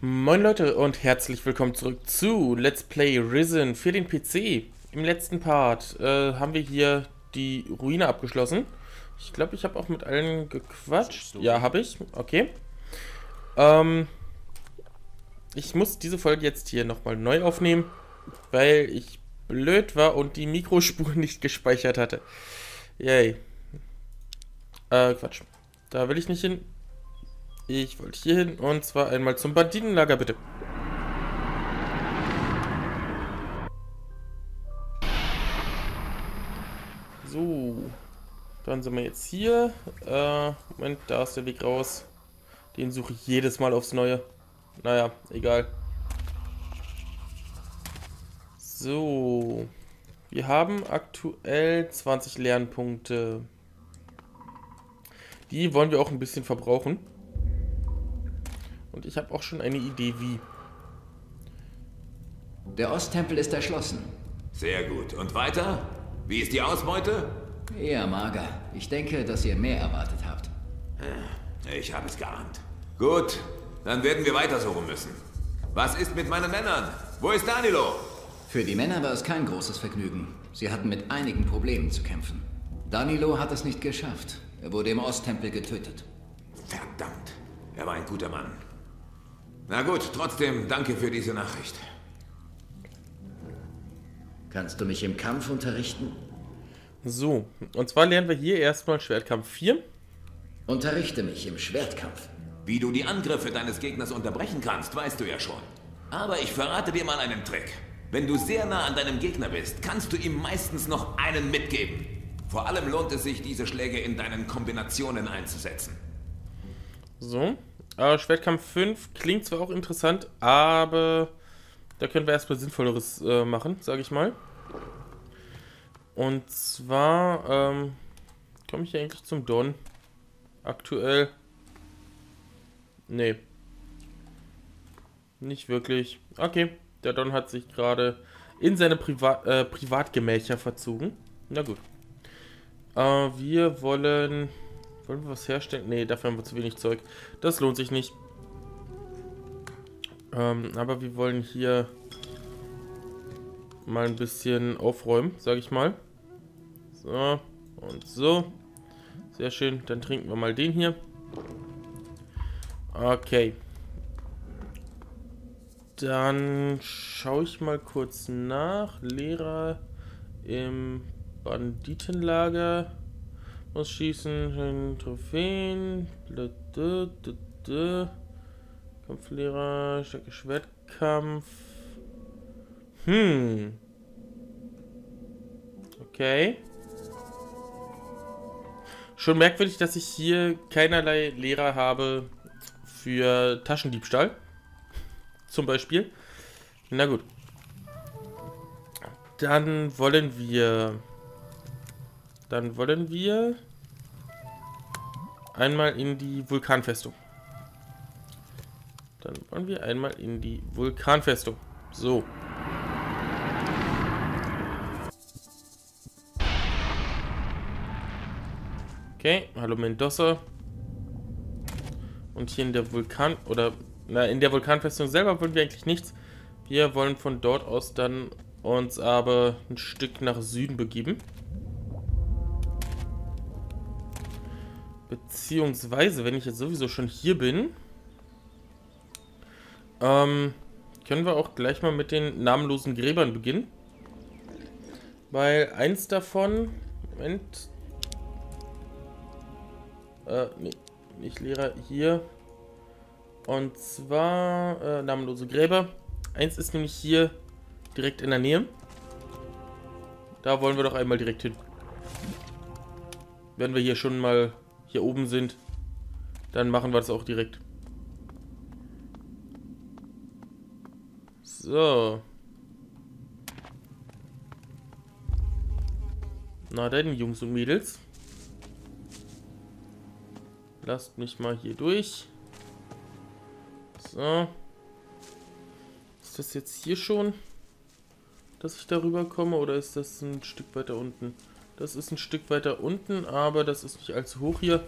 Moin Leute und herzlich willkommen zurück zu Let's Play Risen für den PC. Im letzten Part äh, haben wir hier die Ruine abgeschlossen. Ich glaube, ich habe auch mit allen gequatscht. Ja, habe ich. Okay. Ähm, ich muss diese Folge jetzt hier nochmal neu aufnehmen, weil ich blöd war und die Mikrospur nicht gespeichert hatte. Yay. Äh, Quatsch. Da will ich nicht hin. Ich wollte hier hin und zwar einmal zum Banditenlager, bitte. So. Dann sind wir jetzt hier. Äh, Moment, da ist der Weg raus. Den suche ich jedes Mal aufs Neue. Naja, egal. So. Wir haben aktuell 20 Lernpunkte. Die wollen wir auch ein bisschen verbrauchen. Und ich habe auch schon eine Idee, wie. Der Osttempel ist erschlossen. Sehr gut. Und weiter? Wie ist die Ausbeute? Eher mager. Ich denke, dass ihr mehr erwartet habt. Ich habe es geahnt. Gut, dann werden wir weitersuchen müssen. Was ist mit meinen Männern? Wo ist Danilo? Für die Männer war es kein großes Vergnügen. Sie hatten mit einigen Problemen zu kämpfen. Danilo hat es nicht geschafft. Er wurde im Osttempel getötet. Verdammt, er war ein guter Mann. Na gut, trotzdem danke für diese Nachricht. Kannst du mich im Kampf unterrichten? So, und zwar lernen wir hier erstmal Schwertkampf 4. Unterrichte mich im Schwertkampf. Wie du die Angriffe deines Gegners unterbrechen kannst, weißt du ja schon. Aber ich verrate dir mal einen Trick. Wenn du sehr nah an deinem Gegner bist, kannst du ihm meistens noch einen mitgeben. Vor allem lohnt es sich, diese Schläge in deinen Kombinationen einzusetzen. So, äh, Schwertkampf 5 klingt zwar auch interessant, aber da können wir erstmal Sinnvolleres äh, machen, sage ich mal. Und zwar ähm, komme ich eigentlich zum Don. Aktuell. Nee. Nicht wirklich. Okay, der Don hat sich gerade in seine Priva äh, Privatgemächer verzogen. Na gut. Äh, wir wollen wollen wir was herstellen? Ne, dafür haben wir zu wenig Zeug. Das lohnt sich nicht. Ähm, aber wir wollen hier mal ein bisschen aufräumen, sage ich mal. So, und so. Sehr schön. Dann trinken wir mal den hier. Okay. Dann schaue ich mal kurz nach. Lehrer im Banditenlager. Muss schießen, Trophäen. Kampflehrer, starke Schwertkampf. Hm. Okay. Schon merkwürdig, dass ich hier keinerlei Lehrer habe für Taschendiebstahl. Zum Beispiel. Na gut. Dann wollen wir... Dann wollen wir einmal in die Vulkanfestung. Dann wollen wir einmal in die Vulkanfestung. So. Okay, hallo Mendoza. Und hier in der Vulkan... Oder, na, in der Vulkanfestung selber wollen wir eigentlich nichts. Wir wollen von dort aus dann uns aber ein Stück nach Süden begeben. Beziehungsweise, wenn ich jetzt sowieso schon hier bin, ähm, können wir auch gleich mal mit den namenlosen Gräbern beginnen. Weil eins davon, Moment, äh, nee, nicht Lehrer, hier, und zwar äh, namenlose Gräber. Eins ist nämlich hier direkt in der Nähe. Da wollen wir doch einmal direkt hin. Wenn wir hier schon mal hier oben sind, dann machen wir das auch direkt. So. Na denn, Jungs und Mädels. Lasst mich mal hier durch. So. Ist das jetzt hier schon, dass ich darüber komme, oder ist das ein Stück weiter unten? Das ist ein Stück weiter unten, aber das ist nicht allzu hoch hier.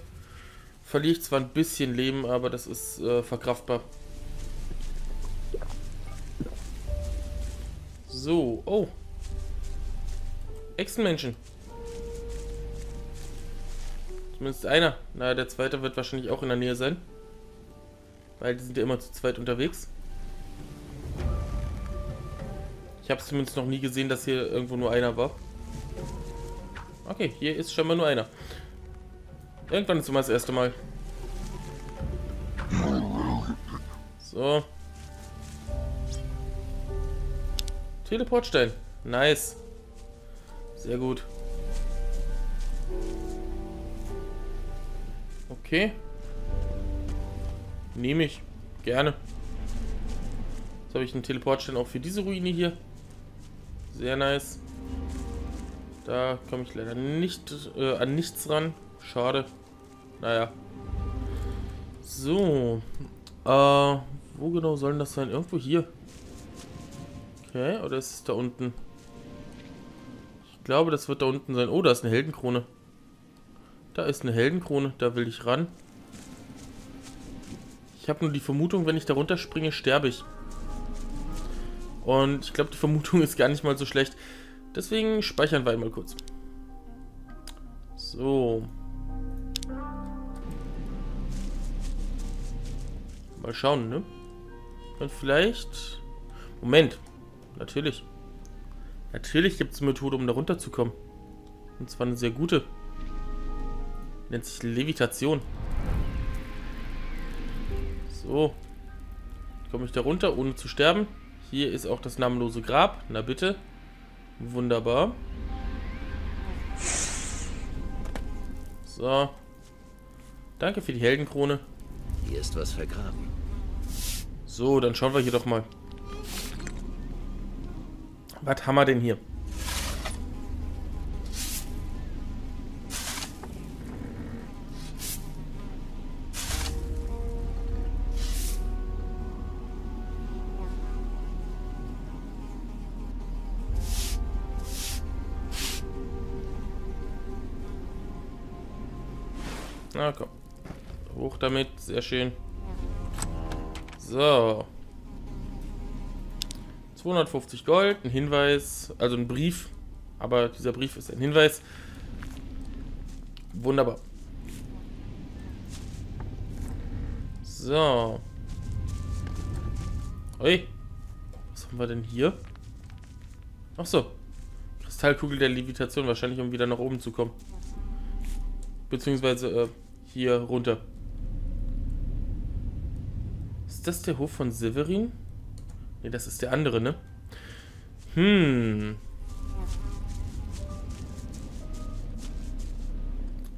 Verliere ich zwar ein bisschen Leben, aber das ist äh, verkraftbar. So, oh. Echsenmenschen. Zumindest einer. Na, der zweite wird wahrscheinlich auch in der Nähe sein. Weil die sind ja immer zu zweit unterwegs. Ich habe es zumindest noch nie gesehen, dass hier irgendwo nur einer war. Okay, hier ist schon mal nur einer. Irgendwann ist immer das erste Mal. So. Teleportstein. Nice. Sehr gut. Okay. Nehme ich. Gerne. Jetzt habe ich einen Teleportstein auch für diese Ruine hier. Sehr nice. Da komme ich leider nicht äh, an nichts ran. Schade. Naja. So. Äh, wo genau soll das sein? Irgendwo hier. Okay, oder ist es da unten? Ich glaube, das wird da unten sein. Oh, da ist eine Heldenkrone. Da ist eine Heldenkrone. Da will ich ran. Ich habe nur die Vermutung, wenn ich da runterspringe, sterbe ich. Und ich glaube, die Vermutung ist gar nicht mal so schlecht. Deswegen speichern wir einmal kurz. So. Mal schauen, ne? Und vielleicht... Moment. Natürlich. Natürlich gibt es eine Methode, um da runterzukommen. Und zwar eine sehr gute. Nennt sich Levitation. So. Komme ich da runter, ohne zu sterben. Hier ist auch das namenlose Grab. Na bitte. Wunderbar. So. Danke für die Heldenkrone. Hier ist was vergraben. So, dann schauen wir hier doch mal. Was haben wir denn hier? Sehr schön. So. 250 Gold, ein Hinweis, also ein Brief. Aber dieser Brief ist ein Hinweis. Wunderbar. So. Ui. Was haben wir denn hier? Ach so. Kristallkugel der Levitation, wahrscheinlich um wieder nach oben zu kommen. Beziehungsweise äh, hier runter. Ist das der Hof von Severin? Ne, das ist der andere, ne? Hm.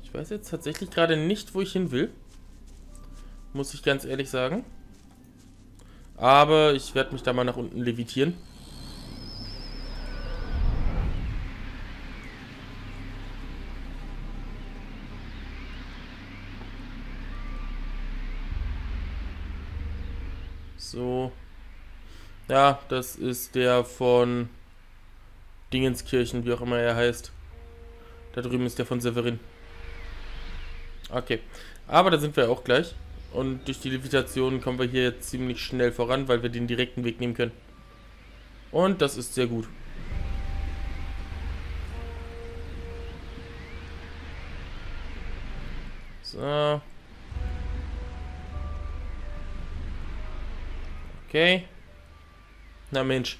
Ich weiß jetzt tatsächlich gerade nicht, wo ich hin will. Muss ich ganz ehrlich sagen. Aber ich werde mich da mal nach unten levitieren. So. Ja, das ist der von Dingenskirchen, wie auch immer er heißt. Da drüben ist der von Severin. Okay. Aber da sind wir auch gleich. Und durch die Levitation kommen wir hier jetzt ziemlich schnell voran, weil wir den direkten Weg nehmen können. Und das ist sehr gut. So. Okay. Na Mensch.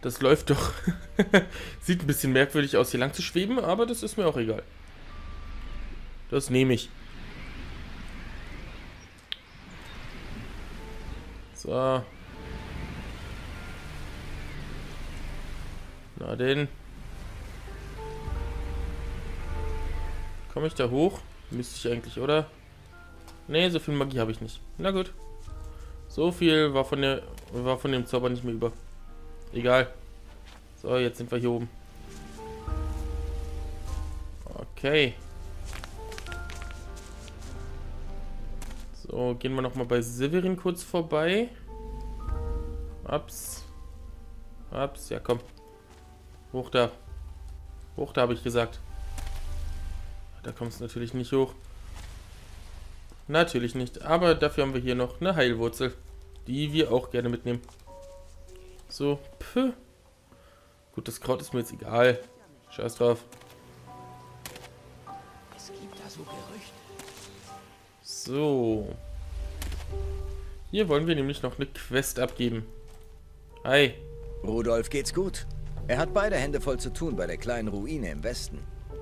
Das läuft doch. Sieht ein bisschen merkwürdig aus, hier lang zu schweben, aber das ist mir auch egal. Das nehme ich. So. Na denn. Komme ich da hoch? Müsste ich eigentlich, oder? Ne, so viel Magie habe ich nicht. Na gut. So viel war von der war von dem Zauber nicht mehr über. Egal. So, jetzt sind wir hier oben. Okay. So, gehen wir noch mal bei Severin kurz vorbei. Ups. Ups, ja komm. Hoch da. Hoch da, habe ich gesagt. Da kommst du natürlich nicht hoch. Natürlich nicht. Aber dafür haben wir hier noch eine Heilwurzel. Die wir auch gerne mitnehmen. So, pff. Gut, das Kraut ist mir jetzt egal. Scheiß drauf. Es gibt da so Gerüchte. So. Hier wollen wir nämlich noch eine Quest abgeben. Hi. Rudolf geht's gut. Er hat beide Hände voll zu tun bei der kleinen Ruine im Westen.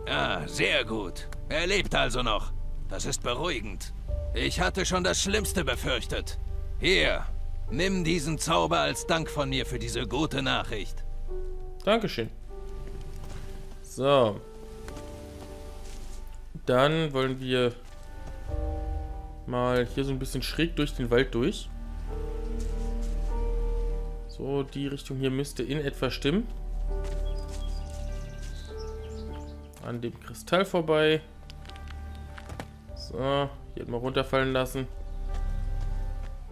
Ah, sehr gut. Er lebt also noch. Das ist beruhigend. Ich hatte schon das Schlimmste befürchtet. Hier, nimm diesen Zauber als Dank von mir für diese gute Nachricht. Dankeschön. So. Dann wollen wir mal hier so ein bisschen schräg durch den Wald durch. So, die Richtung hier müsste in etwa stimmen. An dem Kristall vorbei. So, hier mal runterfallen lassen.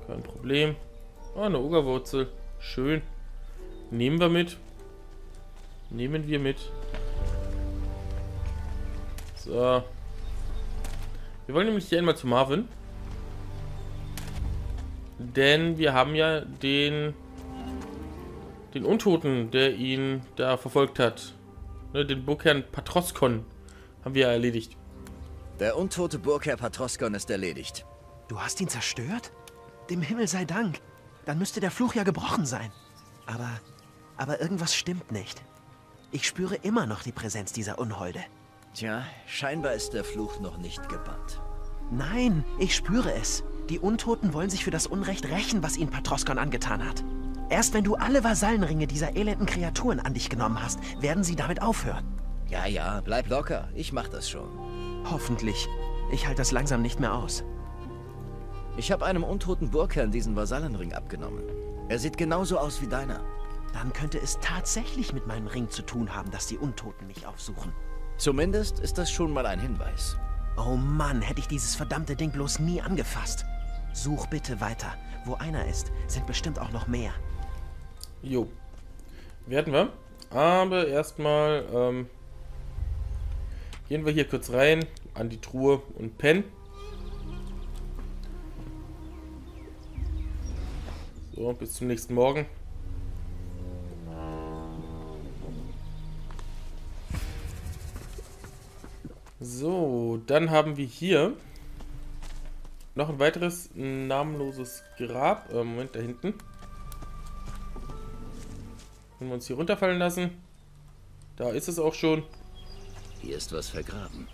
Kein Problem. Oh, eine Ogerwurzel. Schön. Nehmen wir mit. Nehmen wir mit. So. Wir wollen nämlich hier einmal zu Marvin. Denn wir haben ja den den Untoten, der ihn da verfolgt hat. Ne, den Burgherrn Patroskon haben wir ja erledigt. Der untote Burgherr Patroskon ist erledigt. Du hast ihn zerstört? Dem Himmel sei Dank. Dann müsste der Fluch ja gebrochen sein. Aber, aber irgendwas stimmt nicht. Ich spüre immer noch die Präsenz dieser Unholde. Tja, scheinbar ist der Fluch noch nicht gebannt. Nein, ich spüre es. Die Untoten wollen sich für das Unrecht rächen, was ihnen Patroskon angetan hat. Erst wenn du alle Vasallenringe dieser elenden Kreaturen an dich genommen hast, werden sie damit aufhören. Ja, ja, bleib locker. Ich mach das schon. Hoffentlich. Ich halte das langsam nicht mehr aus. Ich habe einem untoten Burgherrn diesen Vasallenring abgenommen. Er sieht genauso aus wie deiner. Dann könnte es tatsächlich mit meinem Ring zu tun haben, dass die Untoten mich aufsuchen. Zumindest ist das schon mal ein Hinweis. Oh Mann, hätte ich dieses verdammte Ding bloß nie angefasst. Such bitte weiter. Wo einer ist, sind bestimmt auch noch mehr. Jo. Werden wir. Aber erstmal ähm, gehen wir hier kurz rein an die Truhe und pennen. So, bis zum nächsten Morgen. So, dann haben wir hier noch ein weiteres namenloses Grab. Äh, Moment, da hinten. Wenn wir uns hier runterfallen lassen. Da ist es auch schon. Hier ist was vergraben.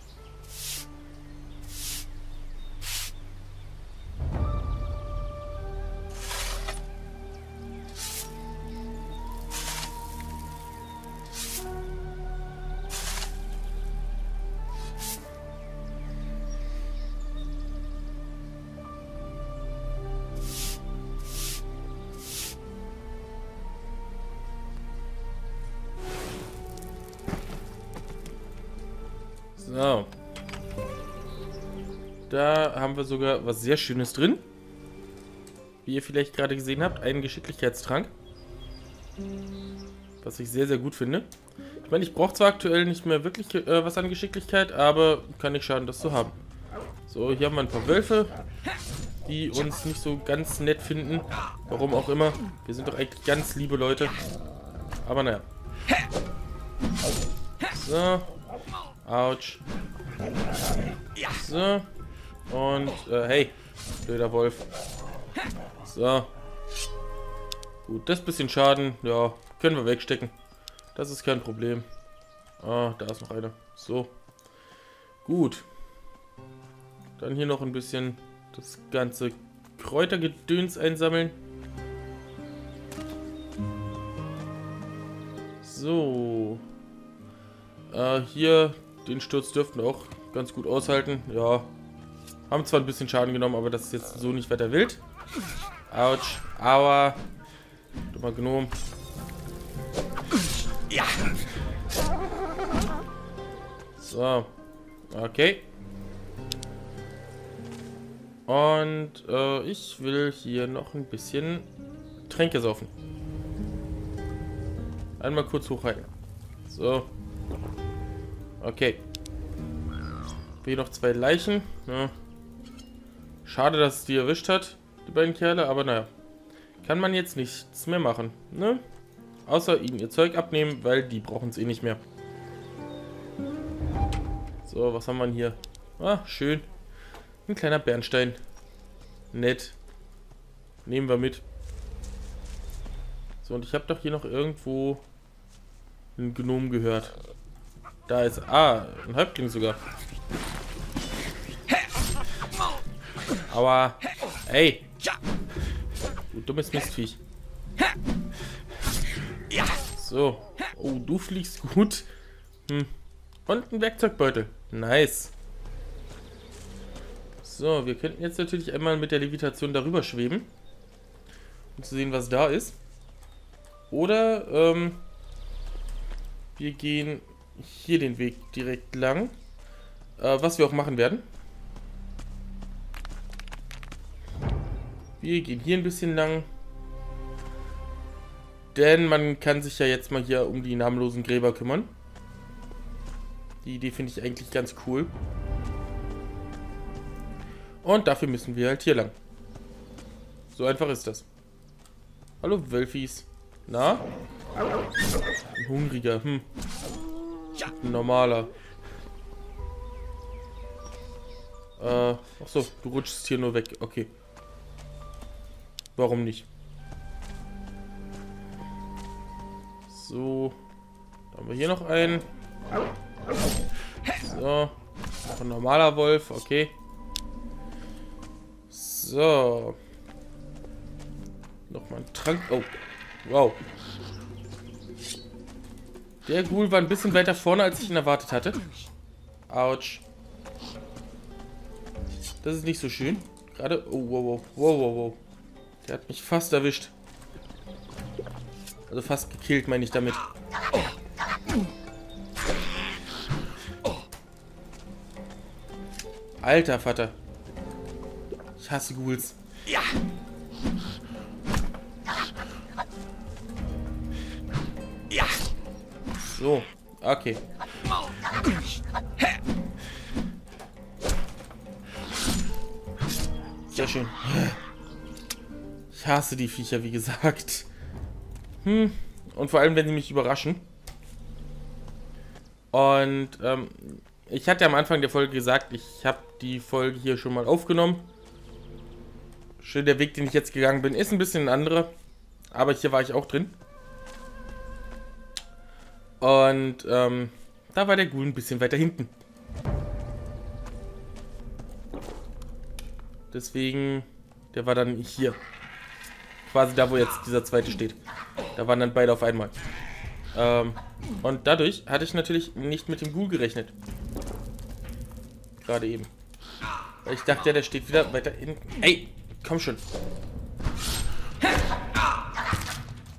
Sogar was sehr Schönes drin. Wie ihr vielleicht gerade gesehen habt, einen Geschicklichkeitstrank. Was ich sehr, sehr gut finde. Ich meine, ich brauche zwar aktuell nicht mehr wirklich äh, was an Geschicklichkeit, aber kann nicht schaden, das zu haben. So, hier haben wir ein paar Wölfe, die uns nicht so ganz nett finden. Warum auch immer. Wir sind doch eigentlich ganz liebe Leute. Aber naja. So. Autsch. So. Und, äh, hey. Blöder Wolf. So. Gut, das bisschen Schaden, ja, können wir wegstecken. Das ist kein Problem. Ah, da ist noch einer. So. Gut. Dann hier noch ein bisschen das ganze Kräutergedöns einsammeln. So. Äh, hier, den Sturz dürften wir auch ganz gut aushalten. Ja. Haben zwar ein bisschen Schaden genommen, aber das ist jetzt so nicht weiter wild. Autsch. Aua. Dummer Gnom. Ja. So. Okay. Und äh, ich will hier noch ein bisschen Tränke saufen. Einmal kurz hochhalten. So. Okay. Hier noch zwei Leichen. Ja. Schade, dass es die erwischt hat, die beiden Kerle, aber naja. Kann man jetzt nichts mehr machen, ne? Außer ihnen ihr Zeug abnehmen, weil die brauchen es eh nicht mehr. So, was haben wir hier? Ah, schön. Ein kleiner Bernstein. Nett. Nehmen wir mit. So, und ich habe doch hier noch irgendwo einen Gnom gehört. Da ist... Ah, ein Häuptling sogar. Aber... Ey! Du dummes Mistviech. So. Oh, du fliegst gut. Hm. Und ein Werkzeugbeutel. Nice. So, wir könnten jetzt natürlich einmal mit der Levitation darüber schweben. Um zu sehen, was da ist. Oder, ähm, wir gehen hier den Weg direkt lang. Äh, was wir auch machen werden. Wir gehen hier ein bisschen lang. Denn man kann sich ja jetzt mal hier um die namenlosen Gräber kümmern. Die Idee finde ich eigentlich ganz cool. Und dafür müssen wir halt hier lang. So einfach ist das. Hallo Wölfis. Na? Ein hungriger, hm. Ein normaler. Äh, achso, du rutschst hier nur weg. Okay. Warum nicht? So. Da haben wir hier noch einen. So. ein normaler Wolf, okay. So. Nochmal ein Trank. Oh. Wow. Der Ghoul war ein bisschen weiter vorne, als ich ihn erwartet hatte. Autsch. Das ist nicht so schön. Gerade. Oh, wow, wow, wow, wow, wow. Der hat mich fast erwischt. Also fast gekillt, meine ich damit. Alter Vater. Ich hasse Ghouls. Ja. Ja. So, okay. Sehr schön. Ich hasse die Viecher, wie gesagt. Hm. Und vor allem, wenn sie mich überraschen. Und ähm, ich hatte am Anfang der Folge gesagt, ich habe die Folge hier schon mal aufgenommen. Schön, der Weg, den ich jetzt gegangen bin, ist ein bisschen ein anderer. Aber hier war ich auch drin. Und ähm, da war der Ghoul ein bisschen weiter hinten. Deswegen, der war dann hier. Quasi da, wo jetzt dieser zweite steht. Da waren dann beide auf einmal. Ähm, und dadurch hatte ich natürlich nicht mit dem Ghoul gerechnet. Gerade eben. Weil ich dachte, ja, der steht wieder weiter hinten. Ey, komm schon.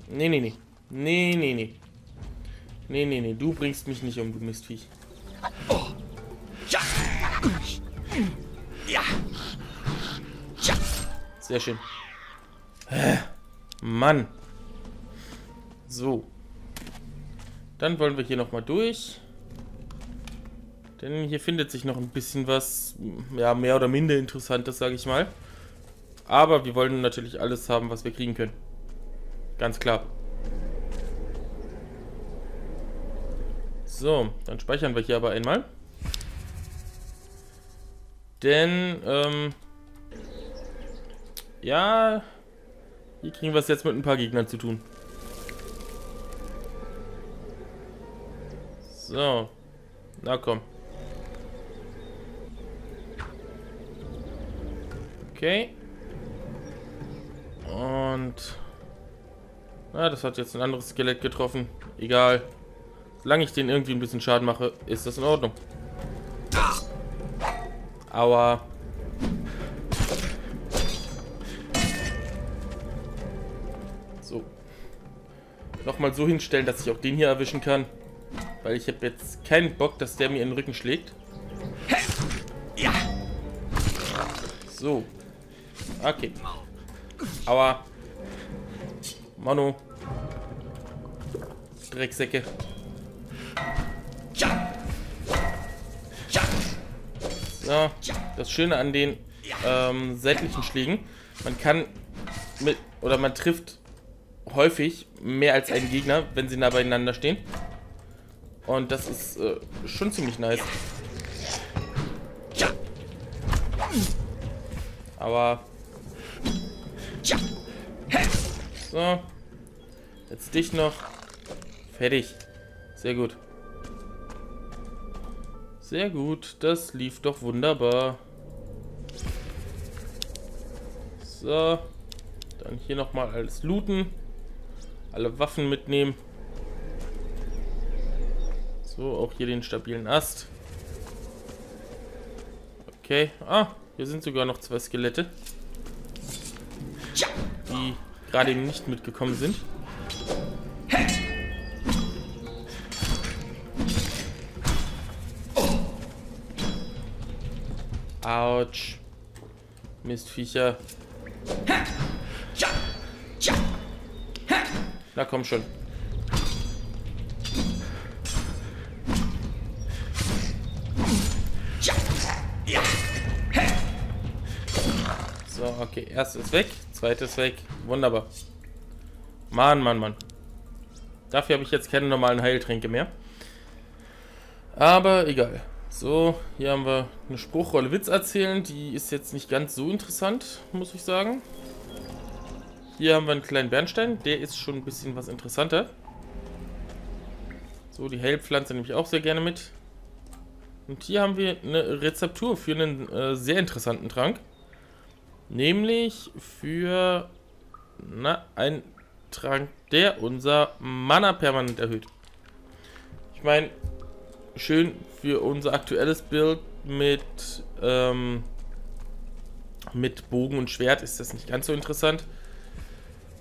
Nee, nee, nee. Nee, nee, nee. Nee, nee, nee. Du bringst mich nicht um, du Mistviech. Sehr schön. Mann. So. Dann wollen wir hier nochmal durch. Denn hier findet sich noch ein bisschen was, ja, mehr oder minder interessantes, sage ich mal. Aber wir wollen natürlich alles haben, was wir kriegen können. Ganz klar. So, dann speichern wir hier aber einmal. Denn, ähm, ja, hier kriegen wir es jetzt mit ein paar Gegnern zu tun. So. Na komm. Okay. Und... Na, das hat jetzt ein anderes Skelett getroffen. Egal. Solange ich den irgendwie ein bisschen Schaden mache, ist das in Ordnung. Aua. Nochmal so hinstellen, dass ich auch den hier erwischen kann. Weil ich habe jetzt keinen Bock, dass der mir in den Rücken schlägt. Ja. So. Okay. Aua. Mano. Drecksäcke. So. Das Schöne an den ähm, seitlichen Schlägen, man kann mit, oder man trifft häufig mehr als einen Gegner, wenn sie nah beieinander stehen. Und das ist äh, schon ziemlich nice. Aber... So. Jetzt dich noch. Fertig. Sehr gut. Sehr gut. Das lief doch wunderbar. So. Dann hier nochmal alles looten. Alle Waffen mitnehmen. So, auch hier den stabilen Ast. Okay. Ah, hier sind sogar noch zwei Skelette. Die gerade eben nicht mitgekommen sind. Autsch. Mistviecher. Na komm schon. So, okay. Erstes weg, zweites weg. Wunderbar. Mann, Mann, Mann. Dafür habe ich jetzt keine normalen Heiltränke mehr. Aber egal. So, hier haben wir eine Spruchrolle Witz erzählen. Die ist jetzt nicht ganz so interessant, muss ich sagen. Hier haben wir einen kleinen Bernstein. Der ist schon ein bisschen was interessanter. So, die Heilpflanze nehme ich auch sehr gerne mit. Und hier haben wir eine Rezeptur für einen äh, sehr interessanten Trank. Nämlich für na, einen Trank, der unser Mana permanent erhöht. Ich meine, schön für unser aktuelles Bild mit, ähm, mit Bogen und Schwert ist das nicht ganz so interessant.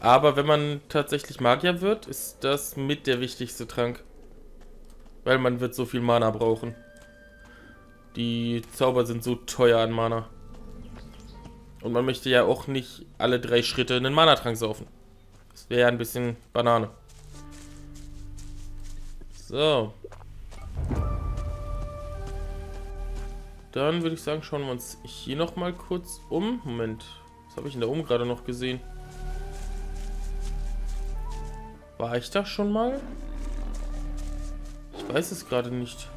Aber wenn man tatsächlich Magier wird, ist das mit der wichtigste Trank. Weil man wird so viel Mana brauchen. Die Zauber sind so teuer an Mana. Und man möchte ja auch nicht alle drei Schritte einen Mana-Trank saufen. Das wäre ja ein bisschen Banane. So. Dann würde ich sagen, schauen wir uns hier noch mal kurz um. Moment, was habe ich denn da oben gerade noch gesehen? War ich da schon mal? Ich weiß es gerade nicht.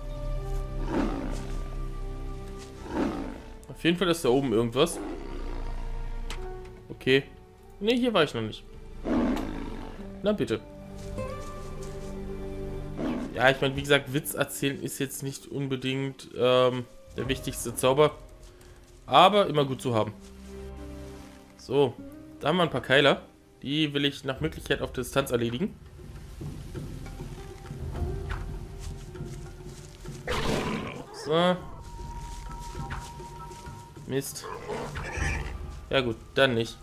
Auf jeden Fall ist da oben irgendwas. Okay. Ne, hier war ich noch nicht. Na bitte. Ja, ich meine, wie gesagt, Witz erzählen ist jetzt nicht unbedingt ähm, der wichtigste Zauber. Aber immer gut zu haben. So, da haben wir ein paar Keiler. Die will ich nach Möglichkeit auf Distanz erledigen. So. Mist. Ja gut, dann nicht.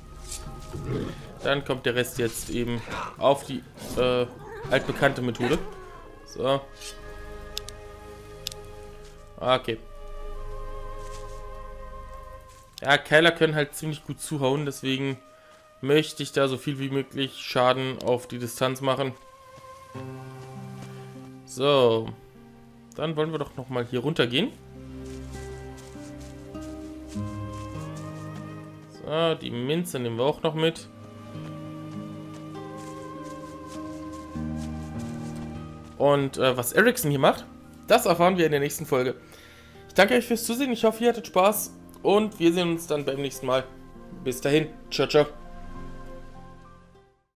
Dann kommt der Rest jetzt eben auf die äh, altbekannte Methode. So. Okay. Ja, Keiler können halt ziemlich gut zuhauen, deswegen möchte ich da so viel wie möglich Schaden auf die Distanz machen. So. Dann wollen wir doch nochmal hier runter gehen. So, die Minze nehmen wir auch noch mit. Und äh, was Ericsson hier macht, das erfahren wir in der nächsten Folge. Ich danke euch fürs Zusehen. Ich hoffe, ihr hattet Spaß. Und wir sehen uns dann beim nächsten Mal. Bis dahin. Ciao, ciao.